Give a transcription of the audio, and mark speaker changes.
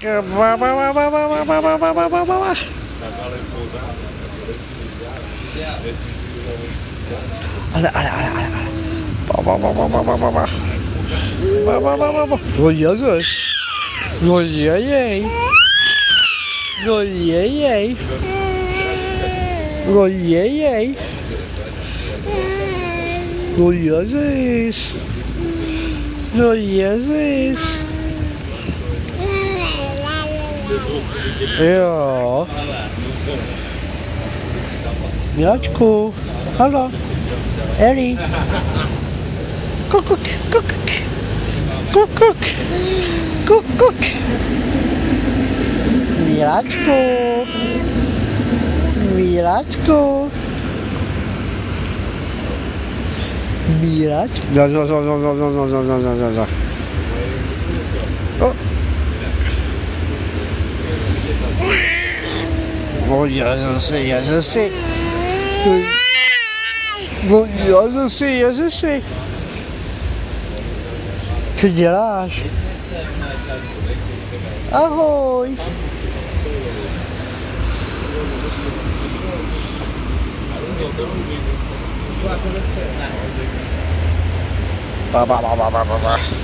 Speaker 1: Ba ba ba ba ba ba ba ba ba ba ba ba ba. Olha, olha, olha, olha. Ba ba ba ba ba ba ba ba. Ba ba ba ba ba. Rồi dở rồi. Rồi dở vậy. Rồi dễ vậy. Rồi dễ vậy. Rồi dở rồi. Rồi dở rồi. Jesus. Oj, Jesus. Ja. Milaczku, halo. Eli. Kukuk, kukuk. Kukuk. Kukuk. Milaczku. Milaczku. Milaczku. No, no, no, no, no, no, no, no, no, no, no, no. O. Gloriosa seja já sei já sei Que dirás? Arroz. Bah, bah, bah, bah, bah, bah.